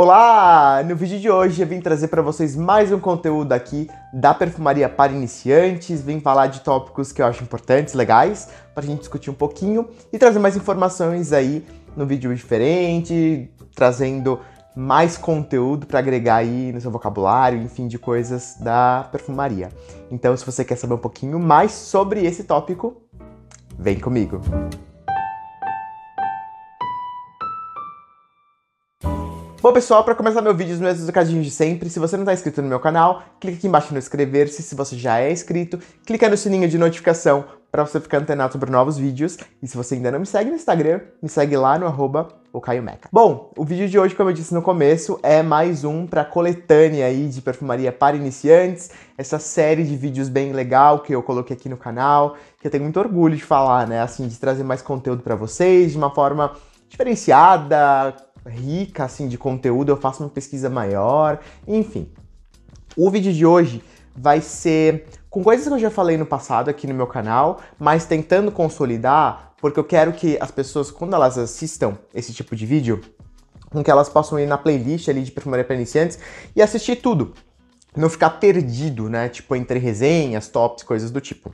Olá! No vídeo de hoje eu vim trazer para vocês mais um conteúdo aqui da perfumaria para iniciantes, vim falar de tópicos que eu acho importantes, legais, para a gente discutir um pouquinho e trazer mais informações aí no vídeo diferente, trazendo mais conteúdo para agregar aí no seu vocabulário, enfim, de coisas da perfumaria. Então, se você quer saber um pouquinho mais sobre esse tópico, vem comigo! Bom, pessoal, para começar meu vídeo, os mesmos recadinhos de sempre, se você não está inscrito no meu canal, clique aqui embaixo no inscrever-se. Se você já é inscrito, clica no sininho de notificação para você ficar antenado sobre novos vídeos. E se você ainda não me segue no Instagram, me segue lá no arroba o Caio Meca. Bom, o vídeo de hoje, como eu disse no começo, é mais um para coletânea aí de perfumaria para iniciantes, essa série de vídeos bem legal que eu coloquei aqui no canal, que eu tenho muito orgulho de falar, né, assim, de trazer mais conteúdo para vocês de uma forma diferenciada, rica assim de conteúdo, eu faço uma pesquisa maior, enfim. O vídeo de hoje vai ser com coisas que eu já falei no passado aqui no meu canal, mas tentando consolidar, porque eu quero que as pessoas, quando elas assistam esse tipo de vídeo, com que elas possam ir na playlist ali de perfumaria para iniciantes e assistir tudo. Não ficar perdido, né? Tipo, entre resenhas, tops, coisas do tipo.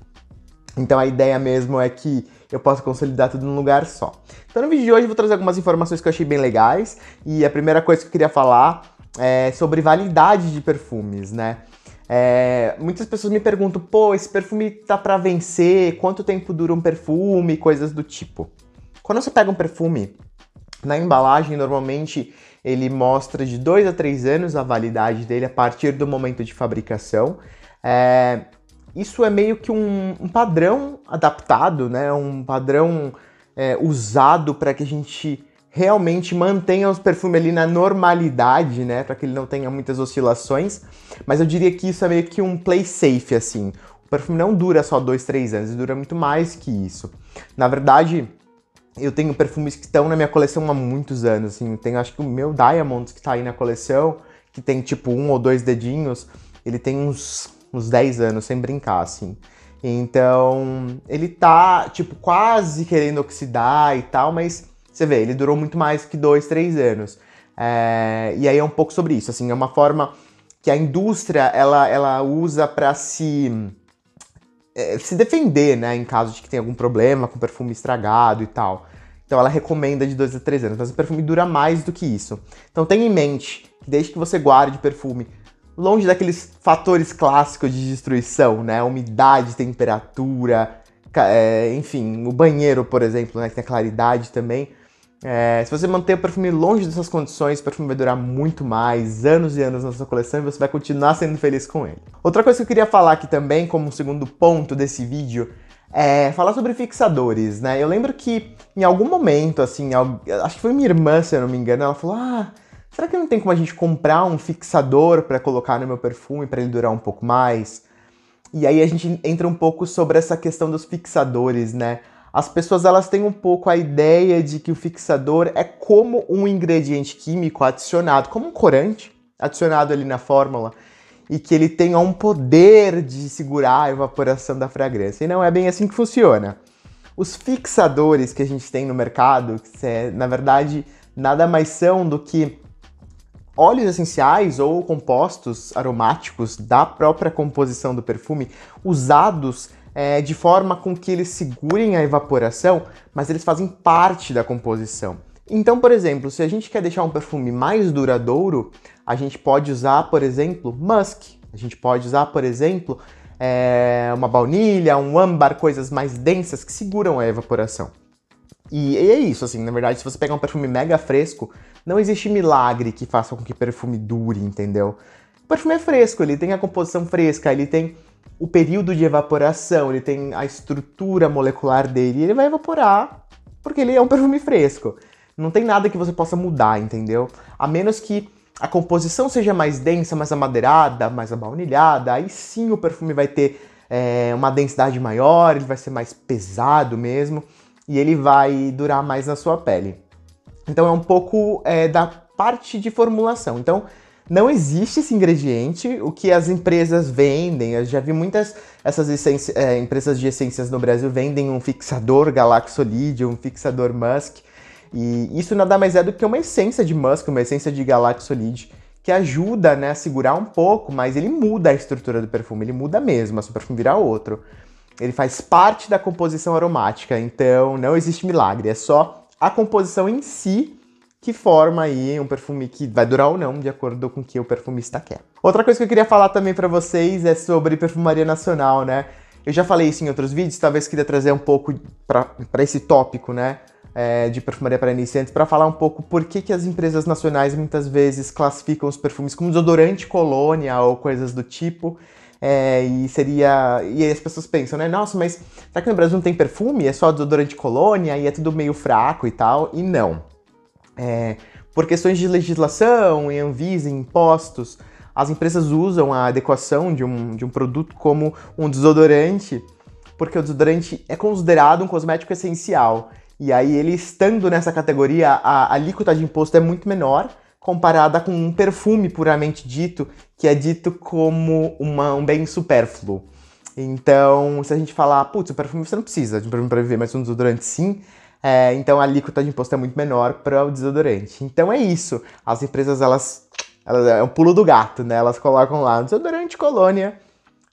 Então a ideia mesmo é que eu possa consolidar tudo num lugar só. Então no vídeo de hoje eu vou trazer algumas informações que eu achei bem legais e a primeira coisa que eu queria falar é sobre validade de perfumes, né? É, muitas pessoas me perguntam, pô, esse perfume tá para vencer, quanto tempo dura um perfume, coisas do tipo. Quando você pega um perfume, na embalagem normalmente ele mostra de 2 a 3 anos a validade dele a partir do momento de fabricação. É, isso é meio que um, um padrão adaptado, né? Um padrão é, usado para que a gente realmente mantenha os perfumes ali na normalidade, né? Para que ele não tenha muitas oscilações. Mas eu diria que isso é meio que um play safe, assim. O perfume não dura só dois, três anos, ele dura muito mais que isso. Na verdade, eu tenho perfumes que estão na minha coleção há muitos anos, assim. Tenho acho que o meu Diamonds que está aí na coleção, que tem tipo um ou dois dedinhos, ele tem uns uns 10 anos, sem brincar, assim. Então, ele tá, tipo, quase querendo oxidar e tal, mas você vê, ele durou muito mais que 2, 3 anos. É, e aí é um pouco sobre isso, assim, é uma forma que a indústria, ela, ela usa para se... É, se defender, né, em caso de que tenha algum problema com perfume estragado e tal. Então ela recomenda de 2 a 3 anos, mas o perfume dura mais do que isso. Então tenha em mente que desde que você guarde perfume longe daqueles fatores clássicos de destruição, né? Umidade, temperatura, é, enfim, o banheiro, por exemplo, né? Que tem a claridade também. É, se você manter o perfume longe dessas condições, o perfume vai durar muito mais, anos e anos na sua coleção e você vai continuar sendo feliz com ele. Outra coisa que eu queria falar aqui também, como segundo ponto desse vídeo, é falar sobre fixadores, né? Eu lembro que em algum momento, assim, acho que foi minha irmã, se eu não me engano, ela falou: Ah, Será que não tem como a gente comprar um fixador para colocar no meu perfume para ele durar um pouco mais? E aí a gente entra um pouco sobre essa questão dos fixadores, né? As pessoas elas têm um pouco a ideia de que o fixador é como um ingrediente químico adicionado, como um corante adicionado ali na fórmula, e que ele tenha um poder de segurar a evaporação da fragrância. E não é bem assim que funciona. Os fixadores que a gente tem no mercado, que é, na verdade nada mais são do que óleos essenciais ou compostos aromáticos da própria composição do perfume usados é, de forma com que eles segurem a evaporação, mas eles fazem parte da composição. Então, por exemplo, se a gente quer deixar um perfume mais duradouro, a gente pode usar, por exemplo, musk. A gente pode usar, por exemplo, é, uma baunilha, um âmbar, coisas mais densas que seguram a evaporação. E, é isso, assim, na verdade, se você pegar um perfume mega fresco, não existe milagre que faça com que perfume dure, entendeu? O perfume é fresco, ele tem a composição fresca, ele tem o período de evaporação, ele tem a estrutura molecular dele, ele vai evaporar porque ele é um perfume fresco. Não tem nada que você possa mudar, entendeu? A menos que a composição seja mais densa, mais amadeirada, mais abaunilhada, aí sim o perfume vai ter é, uma densidade maior, ele vai ser mais pesado mesmo, e ele vai durar mais na sua pele. Então é um pouco é, da parte de formulação. Então não existe esse ingrediente, o que as empresas vendem. Eu já vi muitas essas é, empresas de essências no Brasil vendem um fixador Galaxolid, um fixador Musk. E isso nada mais é do que uma essência de musk, uma essência de Galaxolid, que ajuda né, a segurar um pouco, mas ele muda a estrutura do perfume, ele muda mesmo, se o perfume virar outro. Ele faz parte da composição aromática, então não existe milagre, é só a composição em si que forma aí um perfume que vai durar ou não, de acordo com o que o perfumista quer. Outra coisa que eu queria falar também para vocês é sobre perfumaria nacional, né? Eu já falei isso em outros vídeos, talvez queria trazer um pouco para esse tópico, né? É, de perfumaria para iniciantes, para falar um pouco por que, que as empresas nacionais muitas vezes classificam os perfumes como desodorante colônia ou coisas do tipo. É, e seria. E aí as pessoas pensam, né? Nossa, mas será que no Brasil não tem perfume? É só desodorante colônia e é tudo meio fraco e tal? E não. É, por questões de legislação, em Anvisa, impostos, as empresas usam a adequação de um, de um produto como um desodorante, porque o desodorante é considerado um cosmético essencial. E aí, ele estando nessa categoria, a alíquota de imposto é muito menor comparada com um perfume puramente dito, que é dito como uma, um bem supérfluo. Então, se a gente falar, putz, o perfume você não precisa de um perfume para viver, mas um desodorante sim, é, então a alíquota de imposto é muito menor para o desodorante. Então é isso. As empresas, elas, elas, É um pulo do gato, né? Elas colocam lá desodorante colônia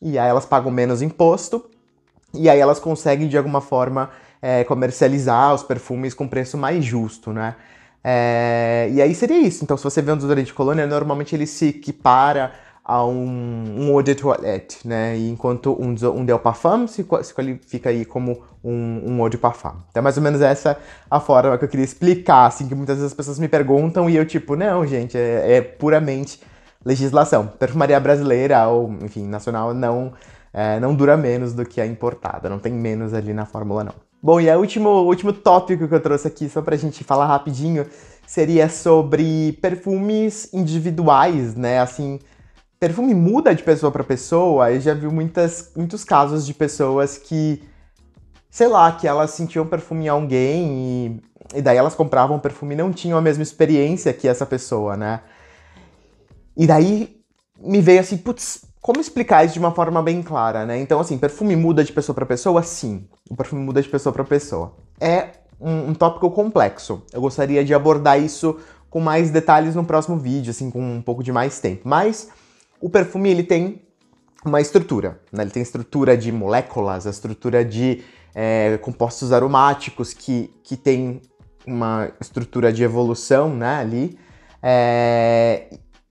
e aí elas pagam menos imposto e aí elas conseguem de alguma forma é, comercializar os perfumes com preço mais justo, né? É, e aí seria isso. Então, se você vê um desodorante colônia, normalmente ele se equipara a um, um eau de toilette, né? E enquanto um, um Del Parfum se, se qualifica aí como um, um eau de parfum. Então, mais ou menos essa a forma que eu queria explicar, assim, que muitas vezes as pessoas me perguntam e eu tipo, não, gente, é, é puramente legislação. Perfumaria brasileira ou, enfim, nacional não, é, não dura menos do que a importada, não tem menos ali na fórmula, não. Bom, e o último, último tópico que eu trouxe aqui, só pra gente falar rapidinho, seria sobre perfumes individuais, né? Assim, perfume muda de pessoa para pessoa. Eu já vi muitas, muitos casos de pessoas que, sei lá, que elas sentiam perfume em alguém e, e daí elas compravam perfume e não tinham a mesma experiência que essa pessoa, né? E daí me veio assim, putz, como explicar isso de uma forma bem clara, né? Então, assim, perfume muda de pessoa para pessoa? Sim, o perfume muda de pessoa para pessoa. É um, um tópico complexo. Eu gostaria de abordar isso com mais detalhes no próximo vídeo, assim, com um pouco de mais tempo. Mas o perfume ele tem uma estrutura, né? Ele tem estrutura de moléculas, a estrutura de é, compostos aromáticos que, que tem uma estrutura de evolução, né, ali. É,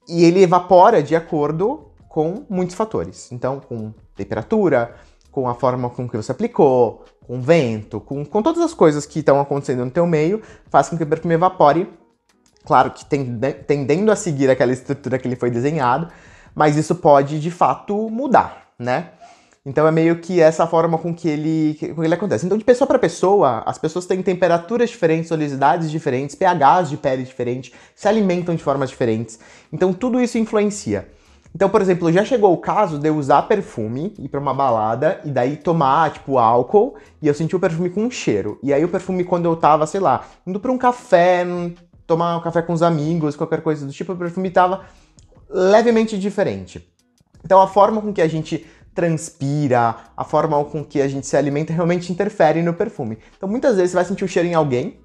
e ele evapora de acordo com muitos fatores. Então, com temperatura, com a forma com que você aplicou, com vento, com, com todas as coisas que estão acontecendo no teu meio, faz com que o perfume evapore. Claro que tendendo a seguir aquela estrutura que ele foi desenhado, mas isso pode de fato mudar, né? Então é meio que essa forma com que ele, com que ele acontece. Então, de pessoa para pessoa, as pessoas têm temperaturas diferentes, oleosidades diferentes, pHs de pele diferentes, se alimentam de formas diferentes. Então, tudo isso influencia. Então, por exemplo, já chegou o caso de eu usar perfume, ir para uma balada e daí tomar, tipo, álcool e eu senti o perfume com um cheiro. E aí o perfume, quando eu tava, sei lá, indo para um café, tomar um café com os amigos, qualquer coisa do tipo, o perfume tava levemente diferente. Então a forma com que a gente transpira, a forma com que a gente se alimenta realmente interfere no perfume. Então muitas vezes você vai sentir o cheiro em alguém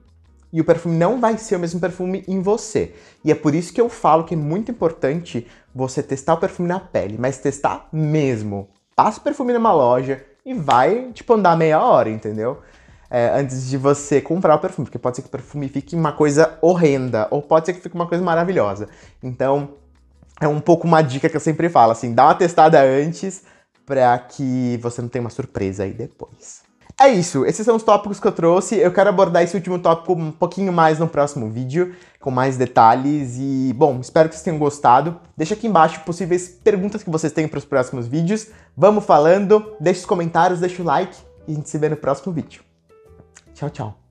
e o perfume não vai ser o mesmo perfume em você. E é por isso que eu falo que é muito importante você testar o perfume na pele, mas testar mesmo. Passa o perfume numa loja e vai, tipo, andar meia hora, entendeu? É, antes de você comprar o perfume, porque pode ser que o perfume fique uma coisa horrenda, ou pode ser que fique uma coisa maravilhosa. Então, é um pouco uma dica que eu sempre falo, assim, dá uma testada antes para que você não tenha uma surpresa aí depois. É isso, esses são os tópicos que eu trouxe. Eu quero abordar esse último tópico um pouquinho mais no próximo vídeo, com mais detalhes. E, bom, espero que vocês tenham gostado. Deixa aqui embaixo possíveis perguntas que vocês têm para os próximos vídeos. Vamos falando, deixa os comentários, deixa o like e a gente se vê no próximo vídeo. Tchau, tchau.